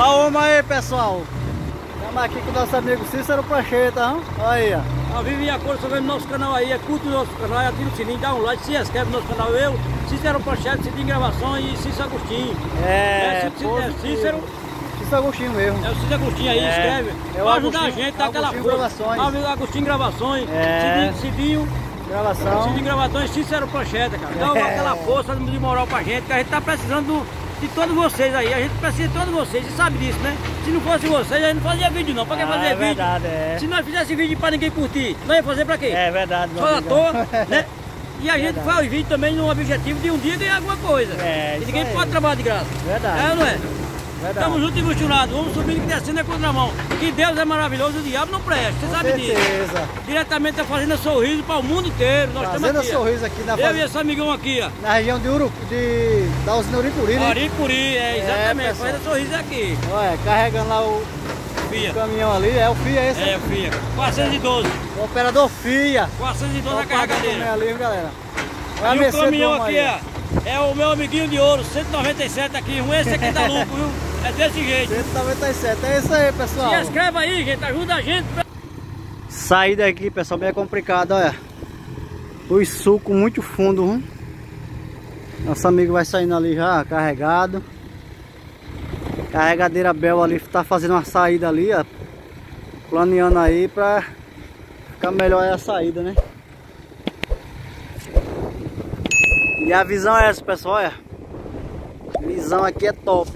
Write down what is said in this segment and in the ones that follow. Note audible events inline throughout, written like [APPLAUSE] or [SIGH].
O aí, pessoal. Estamos aqui com o nosso amigo Cícero Prancheta, hein? Olha aí, ó. Vive e a Cor, só vendo nosso canal aí, é curto o nosso canal, ativa o sininho, dá um like, se inscreve no nosso canal. Eu, Cícero Prancheta, Cidinho Gravação e Cícero Agostinho. É, É, Cícero- é Cícero, Cícero Agostinho mesmo. é o Cícero Agostinho aí, É, escreve. é o Pra ajudar a gente, dá aquela força. Gravações. Agostinho Gravações, É. Cidinho, Cidinho, Gravação. Cidinho Gravações, Cícero Prancheta, cara. Dá É. aquela força de moral pra gente, que a gente tá precisando do- de todos vocês aí. A gente precisa de todos vocês, você sabe disso, né? Se não fosse vocês, a gente não fazia vídeo não. Pra que Ah, fazer é vídeo? verdade, é. Se nós fizesse vídeo pra ninguém curtir, nós ia fazer pra quê? É verdade, Só à toa, [LAUGHS] né? E a gente Verdade. faz vídeo também no objetivo de um dia ganhar alguma coisa. É, e ninguém aí. pode trabalhar de graça. Verdade. É ou não é? Verdade. Estamos juntos e misturados, vamos subindo e descendo é contramão. Que Deus é maravilhoso, o diabo não presta, você Com sabe disso. certeza. Diretamente da Fazenda Sorriso para o mundo inteiro. Nós Fazendo estamos aqui. sorriso aqui na, Eu e esse amigão aqui, ó. na região de Uru... de... da usina Uricuri, né? Aricuri, é exatamente. pessoal. Fazenda Sorriso é aqui. Olha, carregando lá o Fia. caminhão ali, é o FIA esse? É, Fia. 412. O operador FIA. 412 Olha a o papo também carregadeira. ali, galera. A E o caminhão aqui, ó. É o meu amiguinho de ouro, 197 aqui. Um esse aqui tá louco, viu? É desse jeito. 197, é isso aí, pessoal. Se inscreve aí, gente. Ajuda a gente. Saída aqui, pessoal, bem complicado, olha. Os sucos muito fundo, hum. Nosso amigo vai saindo ali já, carregado. Carregadeira Bel ali tá fazendo uma saída ali, ó. Planeando aí pra ficar melhor a saída, né? E a visão é essa, pessoal, olha. A visão aqui é top?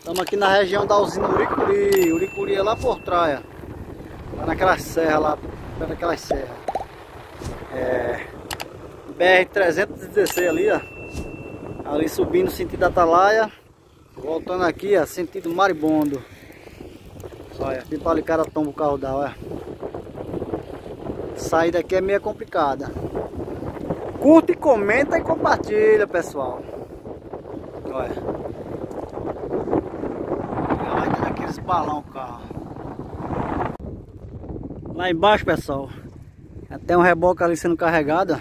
Estamos aqui na região da usina Uricuri. Uricuri é lá por trás. Lá naquela serra lá, perto daquelas serras. É, BR-316 ali, ó. Ali subindo sentido Atalaia. Voltando aqui, ó, sentido Maribondo. Olha, Pipalicada tomba o carro da, olha. Saída aqui é meio complicada. Curta e comenta e compartilha, pessoal. Olha. Vai dando aqueles balão o carro. Lá embaixo, pessoal, até um reboque ali sendo carregado.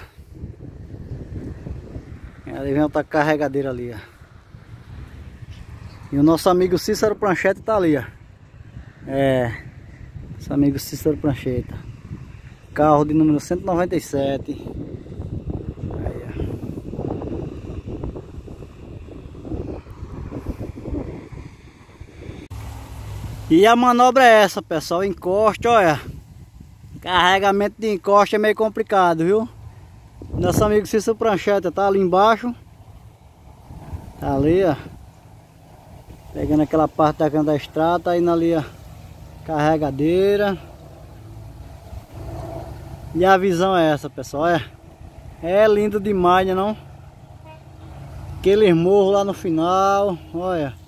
Ali vem outra carregadeira ali, ó. E o nosso amigo Cícero Prancheta tá ali, ó. É. Nosso amigo Cícero Prancheta. Carro de número 197. Aí, ó. E a manobra é essa, pessoal. Encoste, olha. Carregamento de encoste é meio complicado, viu? Nosso amigo Cícero Prancheta tá ali embaixo. Tá ali, ó. Pegando aquela parte da cana da estrada, tá indo ali, ó. Carregadeira. E a visão é essa, pessoal. É, é lindo demais, né não? Aquele morro lá no final, olha.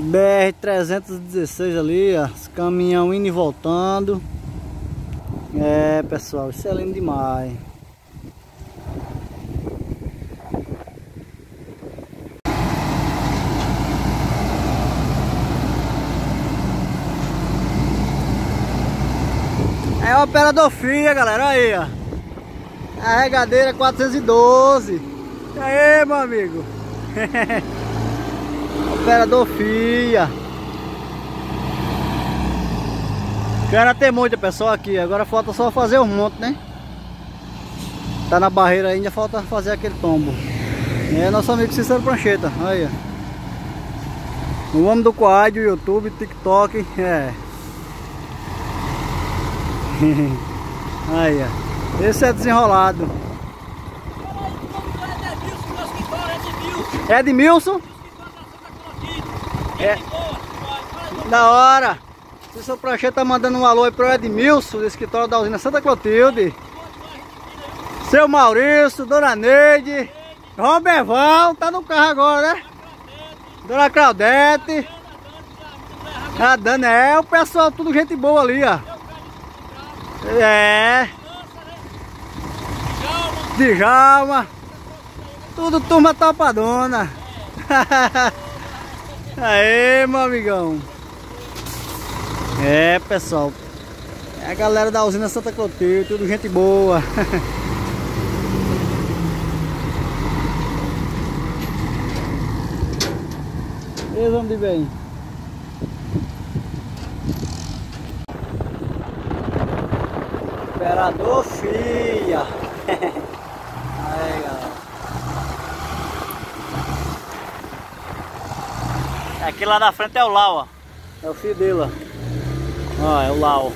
BR-316 ali, ó, os caminhão indo e voltando. É, pessoal, isso é lindo demais. É o operador FIA, galera, aí, ó. Carregadeira 412. E aí, meu amigo? [LAUGHS] Operador FIA. Quero ter muita pessoa aqui. Agora falta só fazer o monte, né? Tá na barreira ainda, falta fazer aquele tombo. É nosso amigo Cícero Prancheta. Aí, ó. O homem do quad, YouTube, TikTok. É. [LAUGHS] aí, ó. Esse é desenrolado. É de Milson? É. Da hora. O seu prancheta tá mandando um alô aí pro Edmilson, do escritório da usina Santa Clotilde. Seu Maurício, Dona Neide, Roberval, tá no carro agora, né? Dona Claudete. A Dana, é o pessoal, tudo gente boa ali, ó. É. Djalma. Tudo turma topadona. [LAUGHS] Aê, meu amigão. É, pessoal. É a galera da usina Santa Clotilde, tudo gente boa. [LAUGHS] Três homens de bem. Imperador Fia. [LAUGHS] Aí, galera. Aqui lá na frente é o Lau, ó. É o filho dele, ó. Ó, é o Lau.